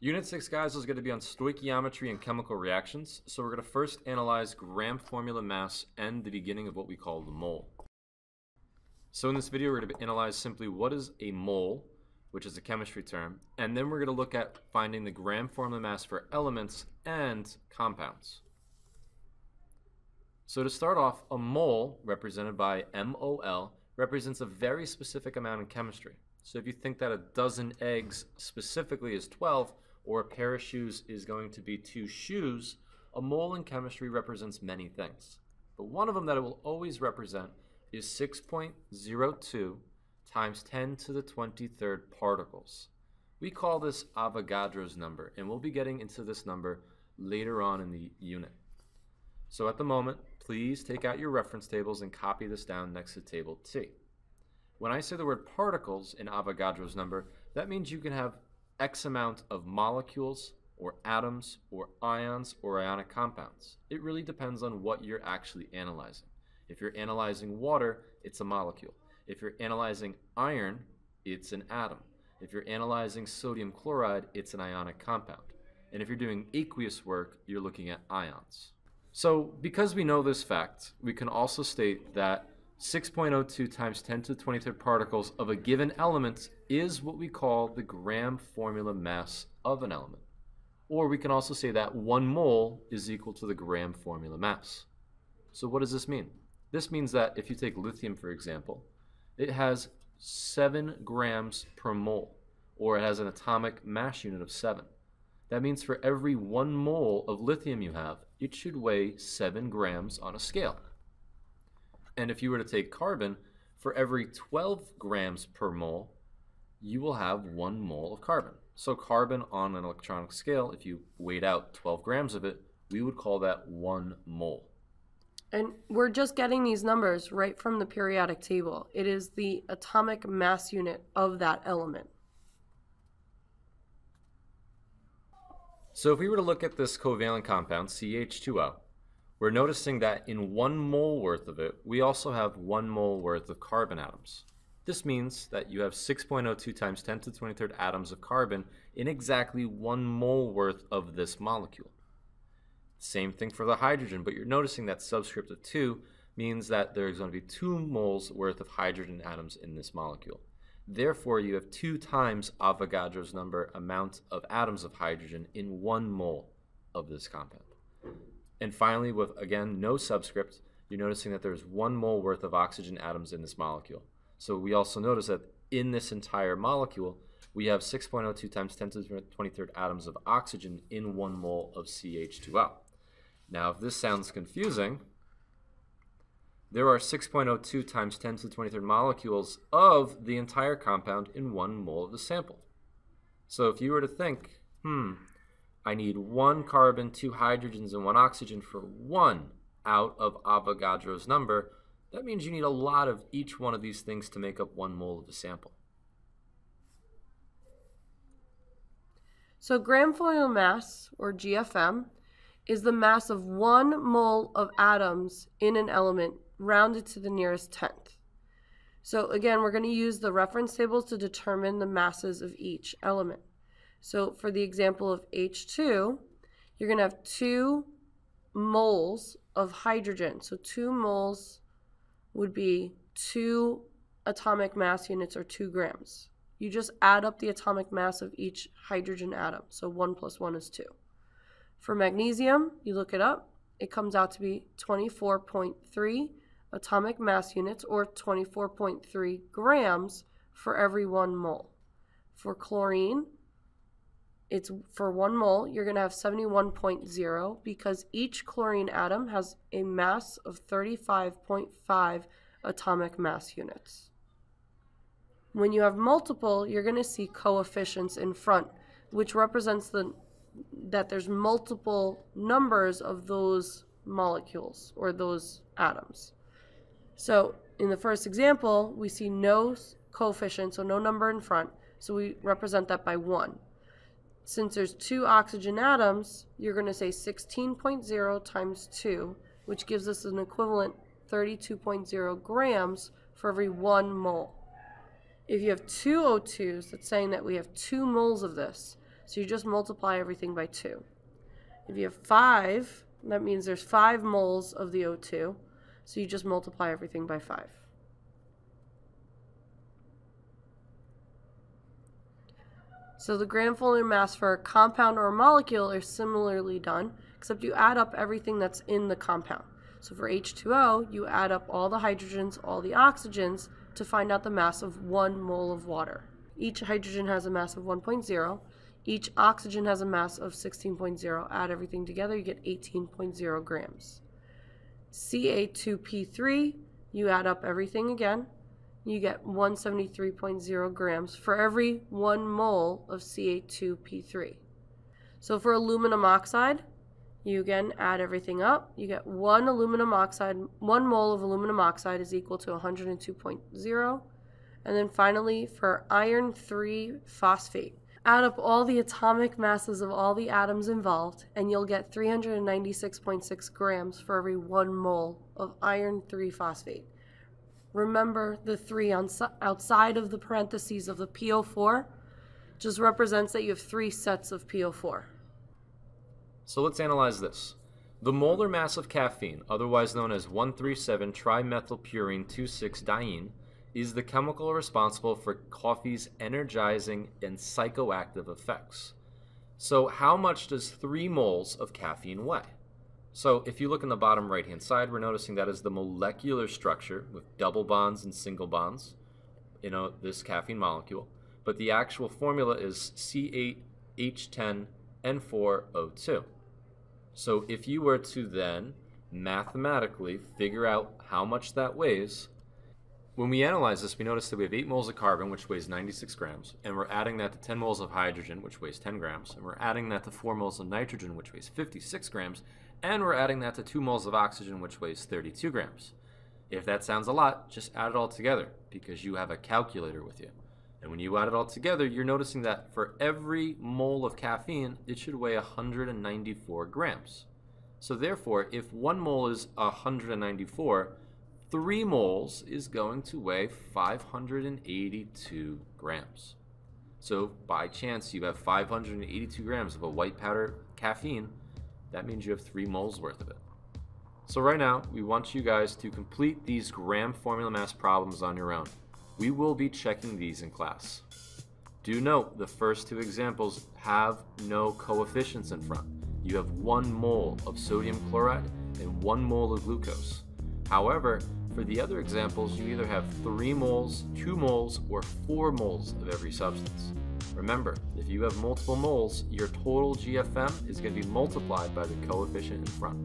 Unit 6, guys, is going to be on stoichiometry and chemical reactions. So we're going to first analyze gram formula mass and the beginning of what we call the mole. So in this video, we're going to analyze simply what is a mole, which is a chemistry term, and then we're going to look at finding the gram formula mass for elements and compounds. So to start off, a mole, represented by MOL, represents a very specific amount in chemistry. So if you think that a dozen eggs specifically is 12, or a pair of shoes is going to be two shoes, a mole in chemistry represents many things. But one of them that it will always represent is 6.02 times 10 to the 23rd particles. We call this Avogadro's number, and we'll be getting into this number later on in the unit. So at the moment, please take out your reference tables and copy this down next to table T. When I say the word particles in Avogadro's number, that means you can have X amount of molecules or atoms or ions or ionic compounds. It really depends on what you're actually analyzing. If you're analyzing water, it's a molecule. If you're analyzing iron, it's an atom. If you're analyzing sodium chloride, it's an ionic compound. And if you're doing aqueous work, you're looking at ions. So because we know this fact, we can also state that 6.02 times 10 to the 23rd particles of a given element is what we call the gram formula mass of an element. Or we can also say that 1 mole is equal to the gram formula mass. So what does this mean? This means that if you take lithium, for example, it has 7 grams per mole, or it has an atomic mass unit of 7. That means for every 1 mole of lithium you have, it should weigh 7 grams on a scale. And if you were to take carbon, for every 12 grams per mole, you will have 1 mole of carbon. So carbon on an electronic scale, if you weighed out 12 grams of it, we would call that 1 mole. And we're just getting these numbers right from the periodic table. It is the atomic mass unit of that element. So if we were to look at this covalent compound, CH2O, we're noticing that in one mole worth of it, we also have one mole worth of carbon atoms. This means that you have 6.02 times 10 to the 23rd atoms of carbon in exactly one mole worth of this molecule. Same thing for the hydrogen, but you're noticing that subscript of 2 means that there's going to be 2 moles worth of hydrogen atoms in this molecule. Therefore, you have 2 times Avogadro's number amount of atoms of hydrogen in 1 mole of this compound. And finally, with again no subscript, you're noticing that there's 1 mole worth of oxygen atoms in this molecule. So we also notice that in this entire molecule, we have 6.02 times 10 to the 23rd atoms of oxygen in 1 mole of CH2O. Now, if this sounds confusing, there are 6.02 times 10 to the 23rd molecules of the entire compound in one mole of the sample. So if you were to think, hmm, I need one carbon, two hydrogens, and one oxygen for one out of Avogadro's number, that means you need a lot of each one of these things to make up one mole of the sample. So gram formula mass, or GFM, is the mass of one mole of atoms in an element rounded to the nearest tenth. So again, we're going to use the reference tables to determine the masses of each element. So for the example of H2, you're going to have two moles of hydrogen. So two moles would be two atomic mass units or two grams. You just add up the atomic mass of each hydrogen atom. So one plus one is two. For magnesium, you look it up, it comes out to be 24.3 atomic mass units or 24.3 grams for every one mole. For chlorine, it's for one mole, you're going to have 71.0 because each chlorine atom has a mass of 35.5 atomic mass units. When you have multiple, you're going to see coefficients in front, which represents the that there's multiple numbers of those molecules or those atoms. So in the first example, we see no coefficient, so no number in front, so we represent that by 1. Since there's two oxygen atoms, you're going to say 16.0 times 2, which gives us an equivalent 32.0 grams for every 1 mole. If you have two O2s, that's saying that we have 2 moles of this. So you just multiply everything by 2. If you have 5, that means there's 5 moles of the O2. So you just multiply everything by 5. So the gram molar mass for a compound or a molecule are similarly done, except you add up everything that's in the compound. So for H2O, you add up all the hydrogens, all the oxygens to find out the mass of 1 mole of water. Each hydrogen has a mass of 1.0. Each oxygen has a mass of 16.0. Add everything together, you get 18.0 grams. Ca2P3, you add up everything again, you get 173.0 grams for every 1 mole of Ca2P3. So for aluminum oxide, you again add everything up. You get 1 aluminum oxide, 1 mole of aluminum oxide is equal to 102.0. And then finally, for iron 3 phosphate, add up all the atomic masses of all the atoms involved, and you'll get 396.6 grams for every 1 mole of iron 3 phosphate. Remember the 3 on, outside of the parentheses of the PO4 just represents that you have 3 sets of PO4. So let's analyze this. The molar mass of caffeine, otherwise known as 137-trimethylpurine 2,6-dione, is the chemical responsible for coffee's energizing and psychoactive effects. So how much does 3 moles of caffeine weigh? So if you look in the bottom right hand side, we're noticing that is the molecular structure with double bonds and single bonds, you know, this caffeine molecule. But the actual formula is C8H10N4O2. So if you were to then mathematically figure out how much that weighs, when we analyze this, we notice that we have 8 moles of carbon, which weighs 96 grams, and we're adding that to 10 moles of hydrogen, which weighs 10 grams, and we're adding that to 4 moles of nitrogen, which weighs 56 grams, and we're adding that to 2 moles of oxygen, which weighs 32 grams. If that sounds a lot, just add it all together, because you have a calculator with you. And when you add it all together, you're noticing that for every mole of caffeine, it should weigh 194 grams. So therefore, if 1 mole is 194, 3 moles is going to weigh 582 grams. So by chance you have 582 grams of a white powder caffeine, that means you have 3 moles worth of it. So right now, we want you guys to complete these gram formula mass problems on your own. We will be checking these in class. Do note the first two examples have no coefficients in front. You have 1 mole of sodium chloride and 1 mole of glucose. However, for the other examples, you either have 3 moles, 2 moles, or 4 moles of every substance. Remember, if you have multiple moles, your total GFM is going to be multiplied by the coefficient in front.